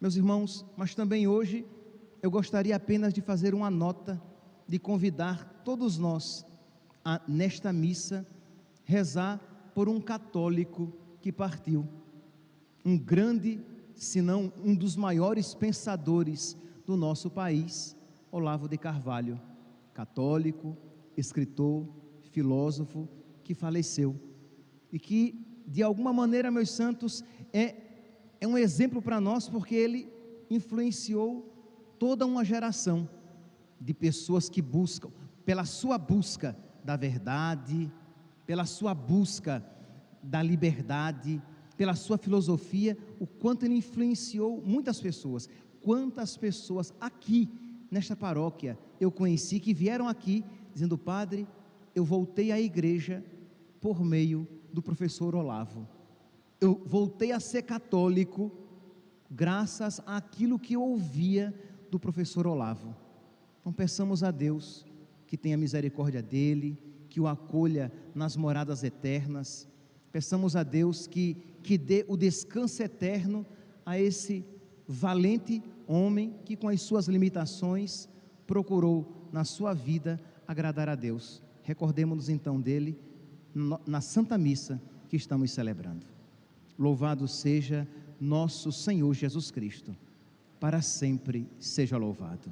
Meus irmãos, mas também hoje eu gostaria apenas de fazer uma nota, de convidar todos nós a, nesta missa, rezar por um católico que partiu. Um grande, se não um dos maiores pensadores do nosso país, Olavo de Carvalho, católico, escritor, filósofo, que faleceu e que, de alguma maneira, meus santos, é, é um exemplo para nós porque ele influenciou toda uma geração de pessoas que buscam, pela sua busca da verdade, pela sua busca da liberdade, pela sua filosofia, o quanto ele influenciou muitas pessoas. Quantas pessoas aqui nesta paróquia eu conheci que vieram aqui dizendo: Padre, eu voltei à igreja por meio do professor Olavo. Eu voltei a ser católico graças àquilo que eu ouvia do professor Olavo. Então peçamos a Deus que tenha misericórdia dele, que o acolha nas moradas eternas. Peçamos a Deus que, que dê o descanso eterno a esse valente homem que, com as suas limitações, procurou na sua vida agradar a Deus. Recordemos-nos então dele na Santa Missa que estamos celebrando. Louvado seja nosso Senhor Jesus Cristo, para sempre seja louvado.